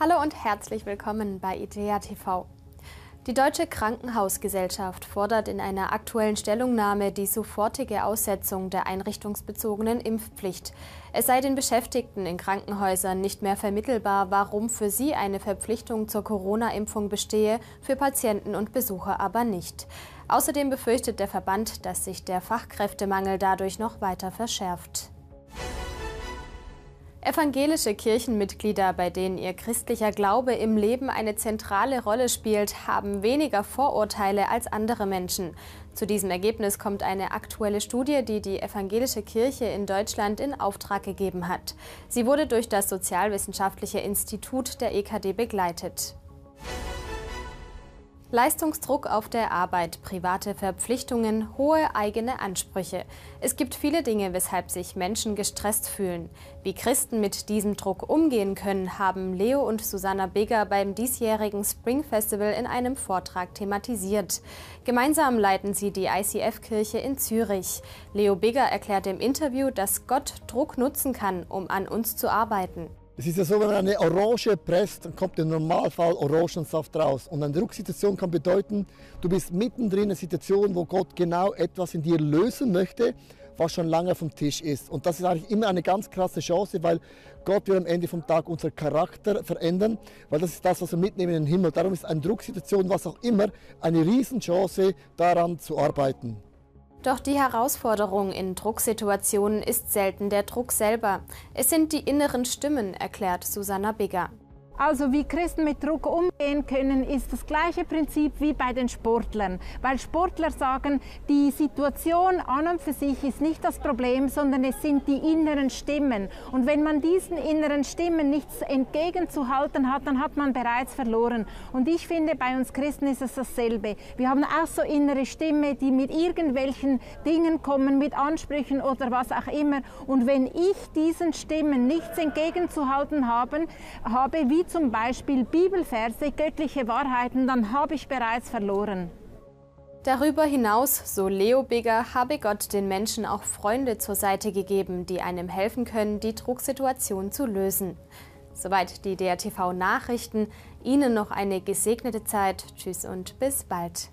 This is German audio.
Hallo und herzlich willkommen bei IDEA TV. Die Deutsche Krankenhausgesellschaft fordert in einer aktuellen Stellungnahme die sofortige Aussetzung der einrichtungsbezogenen Impfpflicht. Es sei den Beschäftigten in Krankenhäusern nicht mehr vermittelbar, warum für sie eine Verpflichtung zur Corona-Impfung bestehe, für Patienten und Besucher aber nicht. Außerdem befürchtet der Verband, dass sich der Fachkräftemangel dadurch noch weiter verschärft. Evangelische Kirchenmitglieder, bei denen ihr christlicher Glaube im Leben eine zentrale Rolle spielt, haben weniger Vorurteile als andere Menschen. Zu diesem Ergebnis kommt eine aktuelle Studie, die die Evangelische Kirche in Deutschland in Auftrag gegeben hat. Sie wurde durch das Sozialwissenschaftliche Institut der EKD begleitet. Leistungsdruck auf der Arbeit, private Verpflichtungen, hohe eigene Ansprüche. Es gibt viele Dinge, weshalb sich Menschen gestresst fühlen. Wie Christen mit diesem Druck umgehen können, haben Leo und Susanna Bigger beim diesjährigen Spring Festival in einem Vortrag thematisiert. Gemeinsam leiten sie die ICF-Kirche in Zürich. Leo Bigger erklärt im Interview, dass Gott Druck nutzen kann, um an uns zu arbeiten. Es ist ja so, wenn man eine Orange presst, dann kommt im Normalfall Orangensaft raus. Und eine Drucksituation kann bedeuten, du bist mittendrin in einer Situation, wo Gott genau etwas in dir lösen möchte, was schon lange vom Tisch ist. Und das ist eigentlich immer eine ganz krasse Chance, weil Gott will am Ende vom Tag unseren Charakter verändern, weil das ist das, was wir mitnehmen in den Himmel. Darum ist eine Drucksituation, was auch immer, eine Riesenchance, daran zu arbeiten. Doch die Herausforderung in Drucksituationen ist selten der Druck selber. Es sind die inneren Stimmen, erklärt Susanna Bigger. Also wie Christen mit Druck umgehen können, ist das gleiche Prinzip wie bei den Sportlern. Weil Sportler sagen, die Situation an und für sich ist nicht das Problem, sondern es sind die inneren Stimmen. Und wenn man diesen inneren Stimmen nichts entgegenzuhalten hat, dann hat man bereits verloren. Und ich finde, bei uns Christen ist es dasselbe. Wir haben auch so innere Stimme, die mit irgendwelchen Dingen kommen, mit Ansprüchen oder was auch immer. Und wenn ich diesen Stimmen nichts entgegenzuhalten habe, habe wie zum Beispiel Bibelverse, göttliche Wahrheiten, dann habe ich bereits verloren. Darüber hinaus, so Leo Bigger, habe Gott den Menschen auch Freunde zur Seite gegeben, die einem helfen können, die Drucksituation zu lösen. Soweit die DRTV Nachrichten. Ihnen noch eine gesegnete Zeit. Tschüss und bis bald.